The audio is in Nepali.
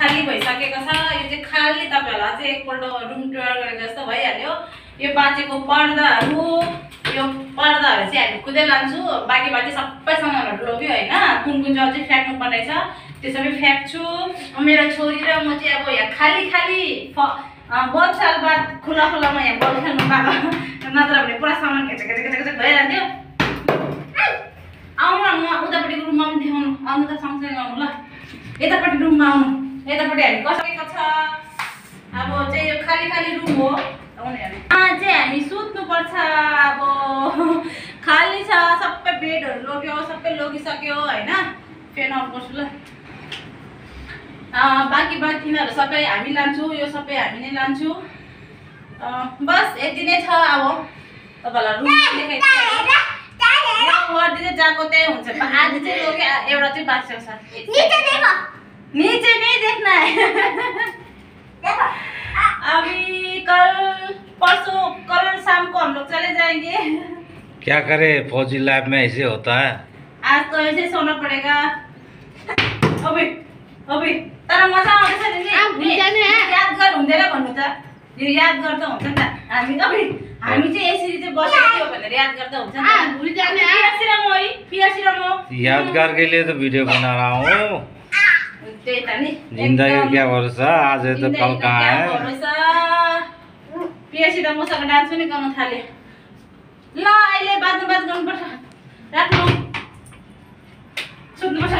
खाली भइसकेको छ। यो चाहिँ खाली तपाईँहरूलाई चाहिँ एकपल्ट रुम टुर गरेको जस्तो भइहाल्यो। यो बाँचेको पर्दाहरू यो पर्दाहरू चाहिँ हामी खुदै लान्छु। बाँकी बाँकी सबै सामानहरू लग्यो होइन। कुन कुन चाहिँ अझै फ्याँक्नु पर्ने छ त्यो सबै फ्याँक्छु। मेरो छोरी र म चाहिँ अब यहाँ खाली खाली फ बहुत साल बाद खुला खुलामा यहाँ बल खेल्नु पाएको। नत्र भने पुरा सामान खेच खेच खेच खेच भइरहन्थ्यो आउनु न म उतापट्टिको रुममा पनि देखाउनु। आउनु त सँगसँगै आउनु ल। यतापट्टि रुममा आउनु। यतापट्टि हामी कसैको छ? अब चाहिँ यो खाली खाली रुम हो। चाहिँ हामी सुत्नुपर्छ अब। खाली छ सबै बेडहरू लग्यो सबै लगिसक्यो होइन? फेन अफ गर्छु ल। बाँकी बाँकी तिनीहरू सबै हामी लान्छौँ यो सबै हामी नै लान्छौँ। बस यति नै छ अब। तपाईँहरूलाई रुम देखाइदिनु चाहिँ जहाँको त्यही हुन्छ। आज चाहिँ लोग्यो एउटा चाहिँ बाँचेको छ। नीचे देखो। नीचे नहीं देखना है देखो। अभी कल परसों कल शाम को हम लोग चले जाएंगे। क्या करे फौजी लाइफ में ऐसे होता है। आज तो ऐसे सोना पड़ेगा। अभी अभी तर मजा आउँदैछ नि नि? नि, है? यादगार हुँदैन भन्नु त। यो यादगार त हुन्छ नि। त हामी अभी हामी चाहिँ यसरी चाहिँ बसेको थियो भनेर यादगार त हुन्छ नि। पियासी पियासी यादगार के लिए तो वीडियो बना रहा हूँ जिंदगी क्या भरोसा. आज तो कल कहाँ है पिएसी त मसँग डान्स पनि गर्न थाल्यो ल अहिले बादमा बात गर्नुपर्छ राख्नु सुत्नुपर्छ